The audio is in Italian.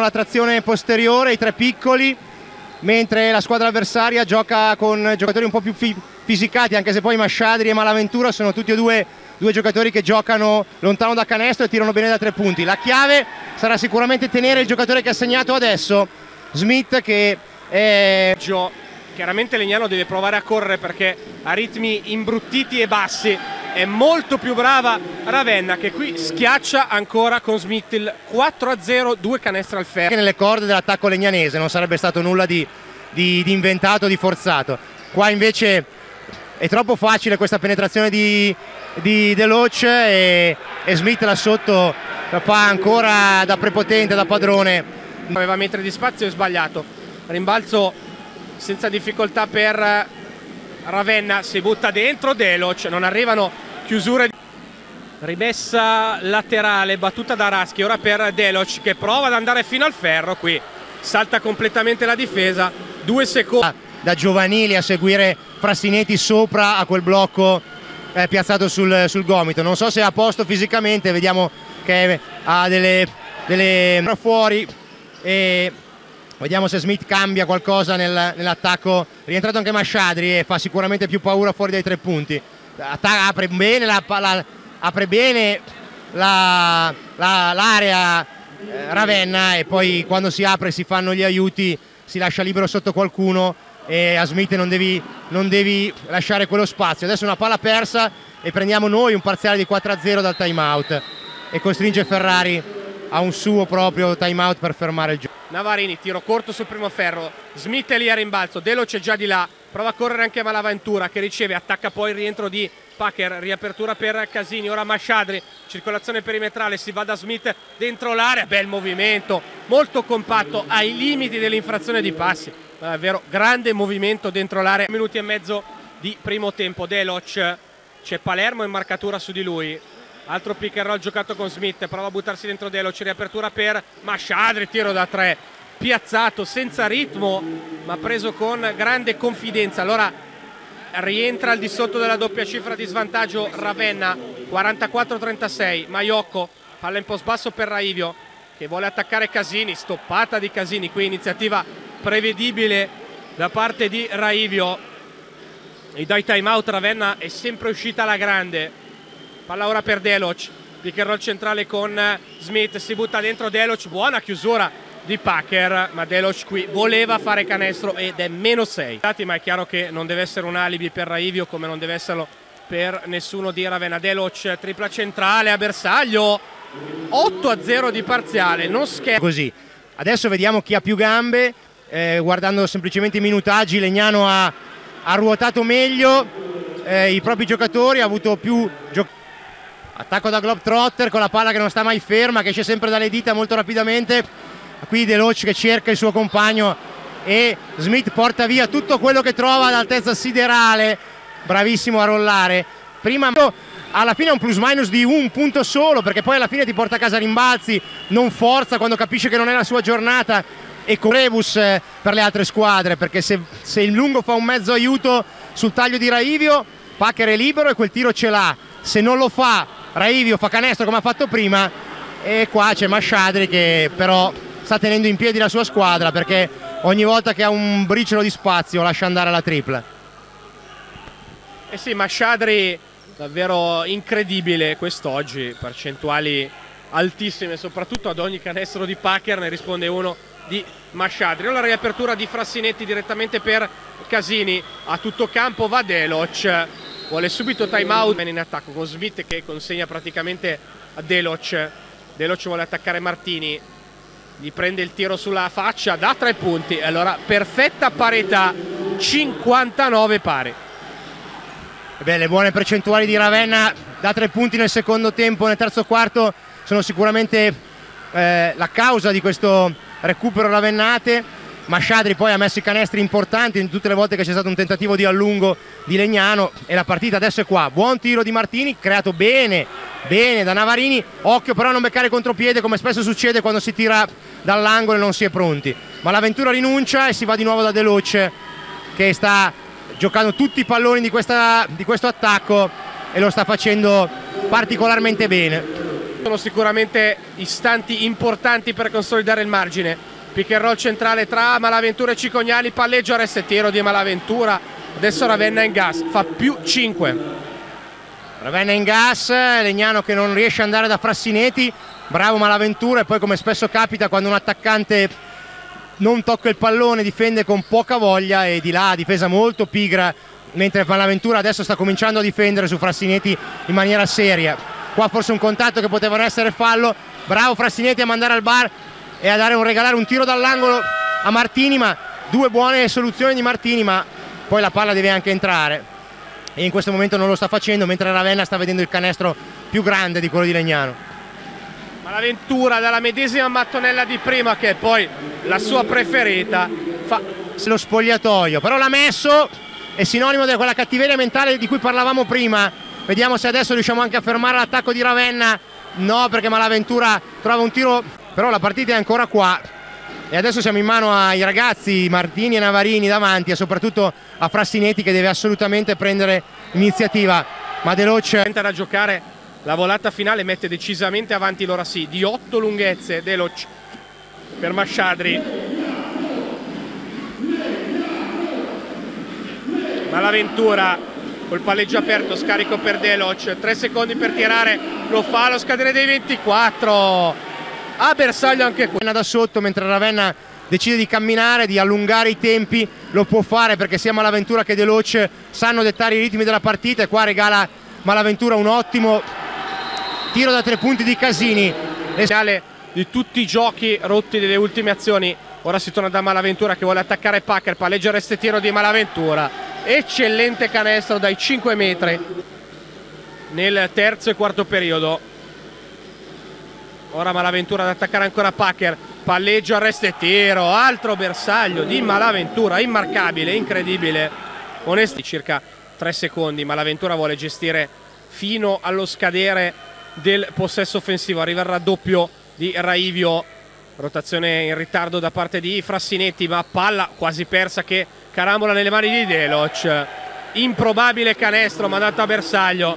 La trazione posteriore, i tre piccoli, mentre la squadra avversaria gioca con giocatori un po' più fi fisicati, anche se poi Masciadri e Malaventura sono tutti e due, due giocatori che giocano lontano da canestro e tirano bene da tre punti. La chiave sarà sicuramente tenere il giocatore che ha segnato adesso, Smith, che è... Chiaramente Legnano deve provare a correre perché a ritmi imbruttiti e bassi è molto più brava Ravenna che qui schiaccia ancora con Smith il 4-0, due canestre al ferro. Nelle corde dell'attacco legnanese non sarebbe stato nulla di, di, di, inventato, di forzato. Qua invece è troppo facile questa penetrazione di, di Deloach e, e Smith là sotto la fa ancora da prepotente, da padrone. Aveva metri di spazio e sbagliato. Rimbalzo senza difficoltà per Ravenna si butta dentro Deloc, non arrivano chiusure. Rimessa laterale, battuta da Raschi, ora per Deloc che prova ad andare fino al ferro qui. Salta completamente la difesa, due secondi. Da giovanili a seguire Frassinetti sopra a quel blocco eh, piazzato sul, sul, gomito. Non so se è a posto fisicamente, vediamo che ha delle, delle fuori e Vediamo se Smith cambia qualcosa nel, nell'attacco. Rientrato anche Masciadri e fa sicuramente più paura fuori dai tre punti. Apre bene la, la, apre bene l'area la, eh, Ravenna e poi quando si apre si fanno gli aiuti, si lascia libero sotto qualcuno e a Smith non devi, non devi lasciare quello spazio. Adesso una palla persa e prendiamo noi un parziale di 4-0 dal timeout e costringe Ferrari a un suo proprio timeout per fermare il gioco. Navarini, tiro corto sul primo ferro, Smith è lì a rimbalzo, Delo c'è già di là, prova a correre anche Malaventura che riceve, attacca poi il rientro di Packer, riapertura per Casini, ora Masciadri, circolazione perimetrale, si va da Smith dentro l'area, bel movimento, molto compatto, ai limiti dell'infrazione di passi, davvero grande movimento dentro l'area, minuti e mezzo di primo tempo, Deloc, c'è Palermo in marcatura su di lui, altro pick and roll giocato con Smith prova a buttarsi dentro Delo c'è riapertura per Masciadri tiro da tre piazzato senza ritmo ma preso con grande confidenza allora rientra al di sotto della doppia cifra di svantaggio Ravenna 44-36 Maiocco palla in post basso per Raivio che vuole attaccare Casini stoppata di Casini qui iniziativa prevedibile da parte di Raivio e dai time out Ravenna è sempre uscita alla grande Palla ora per Deloc. Pick and roll centrale con Smith. Si butta dentro Deloc. Buona chiusura di Packer. Ma Deloc qui voleva fare canestro ed è meno 6. Ma è chiaro che non deve essere un alibi per Raivio come non deve esserlo per nessuno di Ravenna. Deloc tripla centrale a bersaglio. 8 a 0 di parziale. Non scherzo. Così. Adesso vediamo chi ha più gambe. Eh, guardando semplicemente i minutaggi, Legnano ha, ha ruotato meglio eh, i propri giocatori, ha avuto più giocatori attacco da Globetrotter con la palla che non sta mai ferma, che esce sempre dalle dita molto rapidamente, qui Deloc che cerca il suo compagno e Smith porta via tutto quello che trova ad altezza siderale, bravissimo a rollare. Prima alla fine è un plus minus di un punto solo perché poi alla fine ti porta a casa rimbalzi, non forza quando capisce che non è la sua giornata e con rebus eh, per le altre squadre perché se, se il lungo fa un mezzo aiuto sul taglio di Raivio, Packer è libero e quel tiro ce l'ha. Se non lo fa Raivio fa canestro come ha fatto prima e qua c'è Masciadri che però sta tenendo in piedi la sua squadra perché ogni volta che ha un briciolo di spazio lascia andare la tripla. Eh sì, Masciadri davvero incredibile quest'oggi, percentuali altissime, soprattutto ad ogni canestro di Packer ne risponde uno di Masciadri. Ora la riapertura di Frassinetti direttamente per Casini, a tutto campo va Deloc. Vuole subito time out. In attacco con Smith che consegna praticamente a Deloc. Deloc vuole attaccare Martini gli prende il tiro sulla faccia da tre punti. Allora perfetta parità 59 pari. Beh, le buone percentuali di Ravenna da tre punti nel secondo tempo nel terzo quarto. Sono sicuramente eh, la causa di questo recupero ravennate. Masciadri poi ha messo i canestri importanti in tutte le volte che c'è stato un tentativo di allungo di Legnano. E la partita adesso è qua. Buon tiro di Martini, creato bene, bene da Navarini. Occhio però a non beccare contropiede come spesso succede quando si tira dall'angolo e non si è pronti. Ma l'avventura rinuncia e si va di nuovo da Deloce che sta giocando tutti i palloni di, questa, di questo attacco e lo sta facendo particolarmente bene. Sono sicuramente istanti importanti per consolidare il margine. Pick and roll centrale tra Malaventura e Cicognali, palleggio arresto e tiro di Malaventura. Adesso Ravenna in gas, fa più 5. Ravenna in gas, Legnano che non riesce ad andare da Frassineti, bravo Malaventura e poi come spesso capita quando un attaccante non tocca il pallone, difende con poca voglia e di là difesa molto pigra, mentre Malaventura adesso sta cominciando a difendere su Frassineti in maniera seria. Qua forse un contatto che poteva essere fallo, bravo Frassineti a mandare al bar e a dare un, regalare un tiro dall'angolo a Martini, ma due buone soluzioni di Martini, ma poi la palla deve anche entrare e in questo momento non lo sta facendo, mentre Ravenna sta vedendo il canestro più grande di quello di Legnano. Malaventura dalla medesima mattonella di prima che è poi la sua preferita fa lo spogliatoio. Però l'ha messo è sinonimo di quella cattiveria mentale di cui parlavamo prima. Vediamo se adesso riusciamo anche a fermare l'attacco di Ravenna. No perché Malaventura trova un tiro però la partita è ancora qua e adesso siamo in mano ai ragazzi Martini e Navarini davanti e soprattutto a Frassinetti che deve assolutamente prendere iniziativa. Ma Deloce da giocare la volata finale mette decisamente avanti l'ora sì di 8 lunghezze Deloc per Masciadri Malaventura col palleggio aperto scarico per Deloc 3 secondi per tirare lo fa allo scadere dei 24 a bersaglio anche qui da sotto mentre Ravenna decide di camminare, di allungare i tempi, lo può fare perché sia Malaventura che Deloc sanno dettare i ritmi della partita e qua regala Malaventura un ottimo tiro da tre punti di Casini. Segnale di tutti i giochi rotti delle ultime azioni. Ora si torna da Malaventura che vuole attaccare Packer, palleggio reste tiro di Malaventura. Eccellente canestro dai 5 metri nel terzo e quarto periodo. Ora Malaventura ad attaccare ancora Packer, palleggio arresto e tiro, altro bersaglio di Malaventura, immarcabile, incredibile. Onesti circa 3 secondi, Malaventura vuole gestire fino allo scadere del possesso offensivo. Arriva il raddoppio di Raivio, rotazione in ritardo da parte di Frassinetti, ma palla quasi persa che carambola nelle mani di Deloc. Improbabile canestro mandato a bersaglio.